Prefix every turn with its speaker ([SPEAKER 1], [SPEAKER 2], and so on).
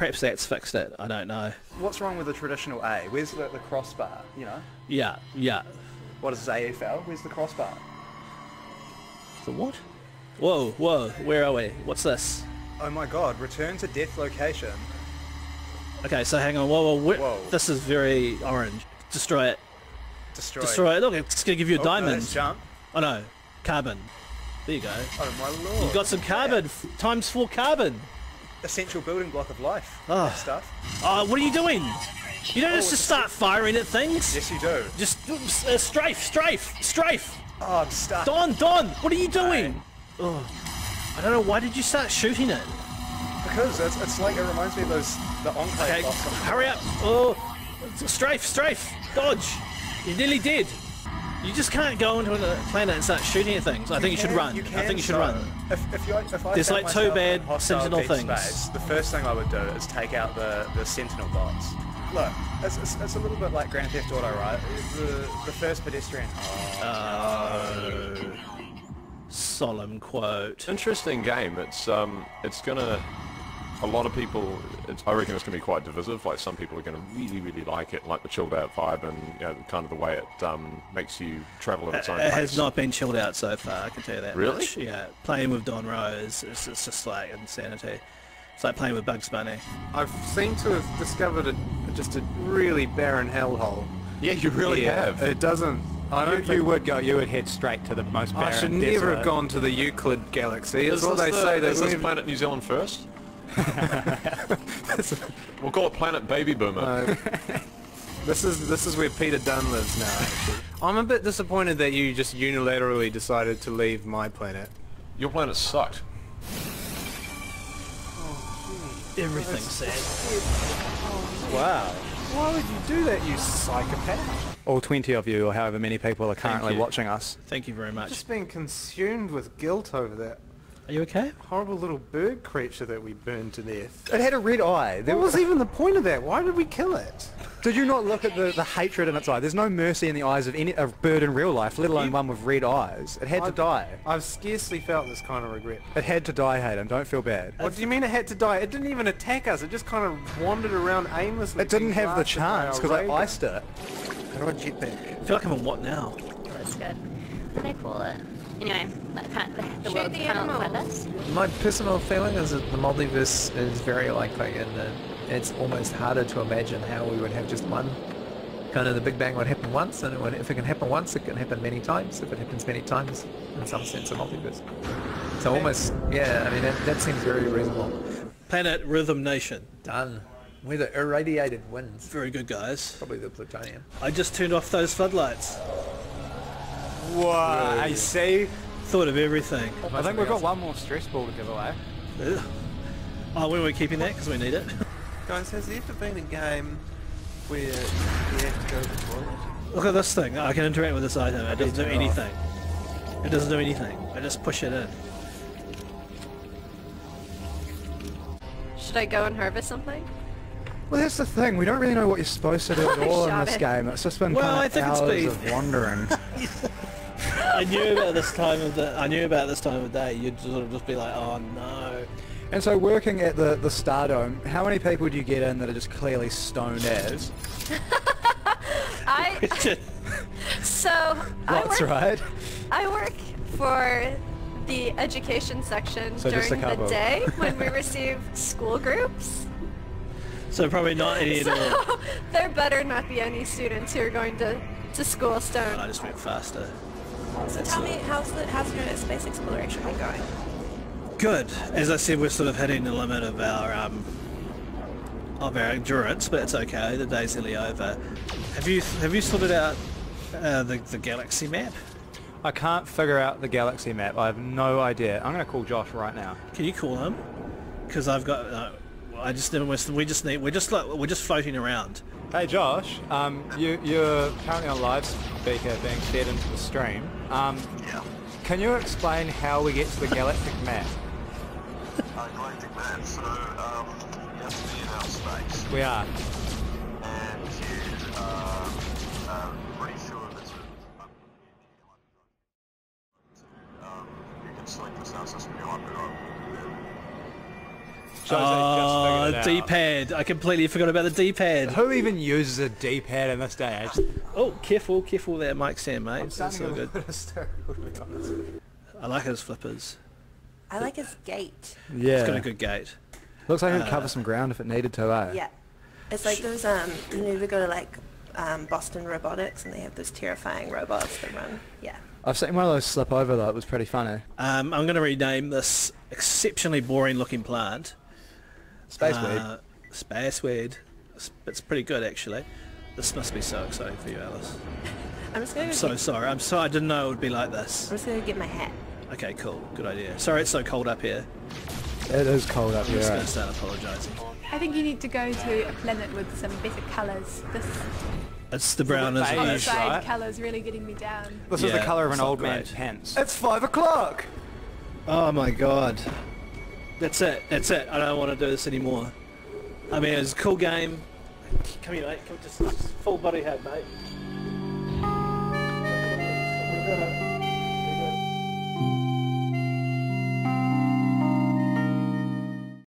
[SPEAKER 1] perhaps that's fixed it. I don't know.
[SPEAKER 2] What's wrong with the traditional A? Where's the, the crossbar? You know,
[SPEAKER 1] Yeah, yeah.
[SPEAKER 2] what is AFL? Where's the crossbar?
[SPEAKER 1] The what? Whoa, whoa, where are we? What's this?
[SPEAKER 2] Oh my god, return to death location.
[SPEAKER 1] Okay, so hang on, whoa, whoa,
[SPEAKER 2] Whoa.
[SPEAKER 1] this is very orange. Destroy it.
[SPEAKER 2] Destroy.
[SPEAKER 1] Destroy it. Look, it's gonna give you a
[SPEAKER 2] Oh,
[SPEAKER 1] diamond.
[SPEAKER 2] let's jump.
[SPEAKER 1] Oh no, carbon. There you go.
[SPEAKER 2] Oh my lord.
[SPEAKER 1] You've got some carbon, f- times four carbon.
[SPEAKER 2] Essential building block of life.
[SPEAKER 1] Ah.
[SPEAKER 2] That Stuff.
[SPEAKER 1] Oh, what are you doing? You don't just
[SPEAKER 2] it's a
[SPEAKER 1] start firing at things.
[SPEAKER 2] Yes, you do.
[SPEAKER 1] Just uh, strafe, strafe, strafe.
[SPEAKER 2] Oh, I'm stuck.
[SPEAKER 1] Don, Don, what are you doing? Oh, I don't know. Why did you start shooting it?
[SPEAKER 2] Because it's, it's like it reminds me of those the enclave
[SPEAKER 1] Okay, hurry up. Oh, strafe, strafe, dodge. You nearly did. You just can't go into a planet and start shooting at things. I think you should run.
[SPEAKER 2] You
[SPEAKER 1] I think you should
[SPEAKER 2] so
[SPEAKER 1] run.
[SPEAKER 2] If, if, you, if I
[SPEAKER 1] There's like two bad sentinel things.
[SPEAKER 2] Space, the first thing I would do is take out the, the sentinel bots. Look, it's, it's, it's a little bit like Grand Theft Auto, right? The, the first pedestrian. Oh,
[SPEAKER 1] Solemn quote.
[SPEAKER 3] Interesting game. It's um, it's gonna. A lot of people, it's, I reckon it's going to be quite divisive. Like some people are going to really, really like it, like the chilled out vibe and you know, kind of the way it um, makes you travel at its own
[SPEAKER 1] It
[SPEAKER 3] pace.
[SPEAKER 1] has not been chilled out so far, I can tell you that
[SPEAKER 3] Really?
[SPEAKER 1] much. Yeah, playing with Don Rowe, it's, it's just like insanity. It's like playing with Bugs Bunny.
[SPEAKER 4] I've seemed to have discovered a, just a really barren hellhole.
[SPEAKER 3] Yeah, you really
[SPEAKER 4] Yeah,
[SPEAKER 3] have.
[SPEAKER 4] It doesn't. I don't
[SPEAKER 5] You,
[SPEAKER 4] think
[SPEAKER 5] you would go. You would head straight to the most barren.
[SPEAKER 4] I should never
[SPEAKER 5] desolate.
[SPEAKER 4] have gone to the Euclid galaxy.
[SPEAKER 3] Is
[SPEAKER 4] Is what they
[SPEAKER 3] the-
[SPEAKER 4] say. They
[SPEAKER 3] is this
[SPEAKER 4] leave-
[SPEAKER 3] Planet New Zealand first? we'll call it Planet Baby Boomer.
[SPEAKER 4] Uh, this is this is where Peter Dunne lives now. Actually. I'm a bit disappointed that you just unilaterally decided to leave my planet.
[SPEAKER 3] Your planet sucked.
[SPEAKER 1] Everything's sad.
[SPEAKER 2] wow.
[SPEAKER 4] Why would you do that, you psychopath?
[SPEAKER 5] All 20 of you, or however many people are currently watching us.
[SPEAKER 1] Thank you very much.
[SPEAKER 4] Just being consumed with guilt over that
[SPEAKER 1] Are you okay?
[SPEAKER 4] horrible little bird creature that we burned to death.
[SPEAKER 5] It had a red eye. There
[SPEAKER 4] What was even the point of that? Why did we kill it?
[SPEAKER 5] Did you not look at the, the hatred in its eye? There's no mercy in the eyes of any a bird in real life, let alone
[SPEAKER 4] You-
[SPEAKER 5] one with red eyes. It had to
[SPEAKER 4] I've-
[SPEAKER 5] die.
[SPEAKER 4] I've scarcely felt this kind of regret.
[SPEAKER 5] It had to die, Hayden. Don't feel bad.
[SPEAKER 4] What do you mean it had to die? It didn't even attack us. It just kind of wandered around aimlessly.
[SPEAKER 5] It didn't have the chance because I iced it.
[SPEAKER 4] gun. How do I get back?
[SPEAKER 1] I feel like I'm in what now?
[SPEAKER 6] That's good. What do they call it? Anyway, that kind the, the world's
[SPEAKER 7] the
[SPEAKER 6] kind of like this.
[SPEAKER 8] My personal feeling is that the multiverse is very likely and that it's almost harder to imagine how we would have just one. Kind of the Big Bang would happen once and it would, if it can happen once it can happen many times. If it happens many times, in some sense a multiverse. So almost, yeah, I mean that, that seems very reasonable.
[SPEAKER 1] Planet Rhythm Nation.
[SPEAKER 8] Done. Where the irradiated winds.
[SPEAKER 1] Very good, guys.
[SPEAKER 8] Probably the plutonium.
[SPEAKER 1] I just turned off those floodlights.
[SPEAKER 5] Whoa, I see.
[SPEAKER 1] Thought of everything.
[SPEAKER 5] I think we've got one more stress ball to give away.
[SPEAKER 1] Oh, we were keeping that because we need it.
[SPEAKER 4] Guys, has there ever been a game where you have to go to the toilet?
[SPEAKER 1] Look at this thing. I can interact with this item. It doesn't do anything. It doesn't do anything. I just push it in.
[SPEAKER 7] Should I go and harvest something?
[SPEAKER 5] Well, that's the thing. We don't really know what you're supposed to do at all in this
[SPEAKER 7] it.
[SPEAKER 5] game. It's just been
[SPEAKER 1] Well,
[SPEAKER 5] kind of hours of wandering.
[SPEAKER 1] I knew about this time of the. I knew about this time of day. You'd sort of just be like, oh no.
[SPEAKER 5] and so, working at the the Stardome, how many people do you get in that are just clearly stoned as?
[SPEAKER 7] I so I
[SPEAKER 5] That's
[SPEAKER 7] work,
[SPEAKER 5] right.
[SPEAKER 7] I work for the education section
[SPEAKER 5] So
[SPEAKER 7] during the day when we receive school groups.
[SPEAKER 1] so probably not any at all.
[SPEAKER 7] So there better not be any students who are going to, to school
[SPEAKER 1] stone.
[SPEAKER 7] Oh, I
[SPEAKER 1] just went faster.
[SPEAKER 7] So tell me, how's the how's your space exploration been going?
[SPEAKER 1] Good. As I said, we're sort of hitting the limit of our um, of our endurance, but it's okay. The day's nearly over. Have you have you sorted out uh, the the galaxy map?
[SPEAKER 5] I can't figure out the galaxy map. I have no idea. I'm going to call Josh right now.
[SPEAKER 1] Can you call him? Because I've got. Uh, I just never. We just need. We're just like we're just floating around.
[SPEAKER 5] Hey Josh, um, you, you're currently on live speaker being fed into the stream. Um, yeah. Can you explain how we get to the galactic map?
[SPEAKER 9] uh, galactic map. So um, you have to be in outer space,
[SPEAKER 5] We are.
[SPEAKER 9] and you uh, uh, pretty sure that um, you can select the sound system you want. But,
[SPEAKER 5] Jose
[SPEAKER 1] Oh, D-pad. I completely forgot about the D-pad.
[SPEAKER 10] Who even uses a D-pad in this day age?
[SPEAKER 1] Oh, careful, careful there, Mike Sam, mate.
[SPEAKER 10] I'm
[SPEAKER 1] That's
[SPEAKER 10] starting
[SPEAKER 1] so good.
[SPEAKER 10] look hysterical, to be honest.
[SPEAKER 1] I like his flippers.
[SPEAKER 11] I like his gait.
[SPEAKER 1] It's got a good gate.
[SPEAKER 5] Looks like it
[SPEAKER 1] Uh,
[SPEAKER 5] could cover some ground if it needed to, eh?
[SPEAKER 11] Yeah. It's like those, um, you know, they go to like um, Boston Robotics and they have those terrifying robots that run. Yeah.
[SPEAKER 5] I've seen one of those slip over though. It was pretty funny.
[SPEAKER 1] Um, I'm going to rename this exceptionally boring looking plant.
[SPEAKER 5] Space
[SPEAKER 1] uh, Space weed. It's, it's pretty good actually. This must be so exciting for you, Alice.
[SPEAKER 11] I'm just gonna
[SPEAKER 1] I'm
[SPEAKER 11] go
[SPEAKER 1] so
[SPEAKER 11] get,
[SPEAKER 1] sorry. I'm sorry. I didn't know it would be like this.
[SPEAKER 11] I'm just gonna get my hat.
[SPEAKER 1] Okay, cool. Good idea. Sorry it's so cold up here.
[SPEAKER 5] It is cold up here.
[SPEAKER 1] I'm
[SPEAKER 5] just
[SPEAKER 1] gonna start apologising.
[SPEAKER 12] I think you need to go to a planet with some better colours. This
[SPEAKER 1] It's the brown, isn't it?
[SPEAKER 12] outside
[SPEAKER 10] right?
[SPEAKER 12] colour's really getting me down.
[SPEAKER 10] This is the colour of an
[SPEAKER 1] not
[SPEAKER 10] old man's pants.
[SPEAKER 5] It's five o'clock.
[SPEAKER 1] Oh my god. That's it. That's it. I don't want to do this anymore. I mean, it was a cool game. Come here, mate. Come just, just full body head, mate.